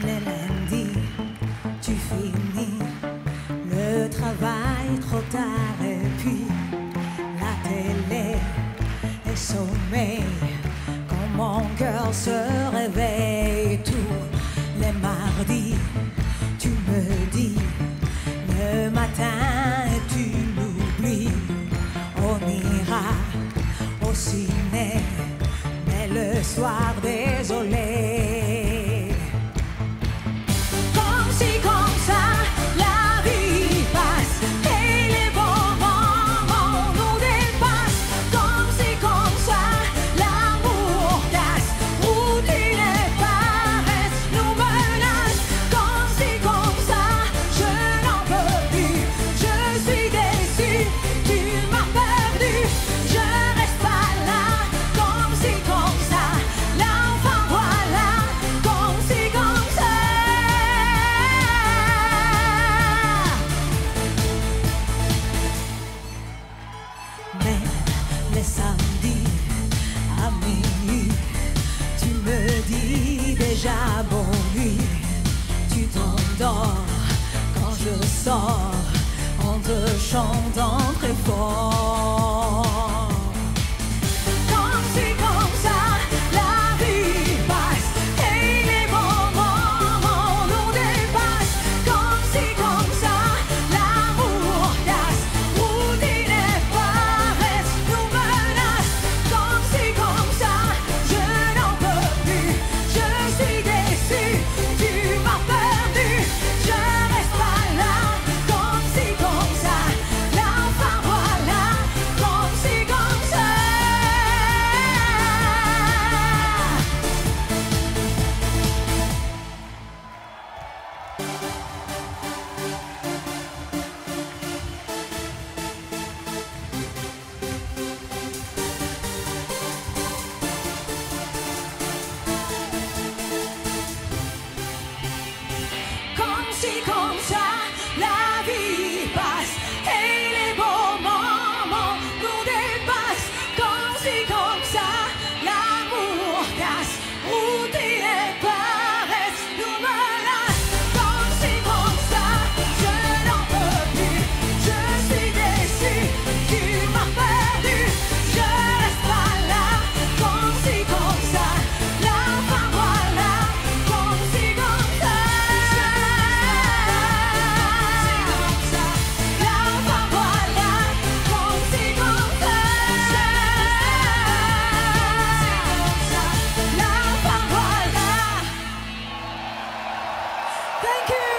les lundis, tu finis le travail trop tard et puis la télé et sommée Quand mon cœur se réveille tous les mardis, tu me dis le matin et tu l'oublies, on ira au ciné, mais le soir des Dis déjà bon nuit. Tu t'endors quand je sors en te chantant très fort. Thank you.